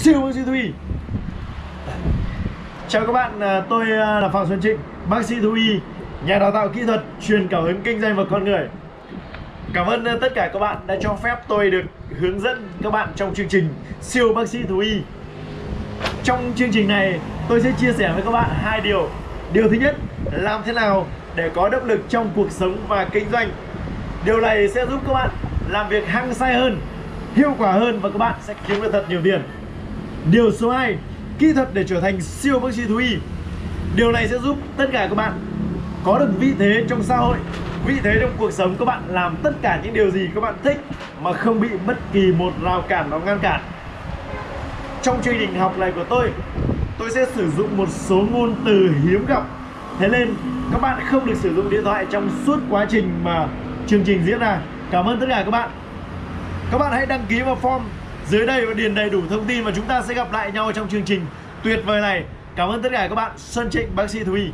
siêu bác sĩ thú y. Chào các bạn à, tôi à, là phạm xuân trịnh, bác sĩ thú y, nhà đào tạo kỹ thuật truyền cảm hứng kinh doanh và con người. Cảm ơn à, tất cả các bạn đã cho phép tôi được hướng dẫn các bạn trong chương trình siêu bác sĩ thú y. Trong chương trình này, tôi sẽ chia sẻ với các bạn hai điều. Điều thứ nhất, làm thế nào để có động lực trong cuộc sống và kinh doanh. Điều này sẽ giúp các bạn làm việc hăng say hơn, hiệu quả hơn và các bạn sẽ kiếm được thật nhiều tiền điều số 2 kỹ thuật để trở thành siêu bác sĩ thú y. Điều này sẽ giúp tất cả các bạn có được vị thế trong xã hội, vị thế trong cuộc sống. Các bạn làm tất cả những điều gì các bạn thích mà không bị bất kỳ một rào cản nào ngăn cản. Trong chương trình học này của tôi tôi sẽ sử dụng một số ngôn từ hiếm gặp. Thế nên các bạn không được sử dụng điện thoại trong suốt quá trình mà chương trình diễn ra. Cảm ơn tất cả các bạn. Các bạn hãy đăng ký vào form dưới đây và điền đầy đủ thông tin và chúng ta sẽ gặp lại nhau trong chương trình tuyệt vời này. Cảm ơn tất cả các bạn. Sơn Trịnh, bác sĩ thúy.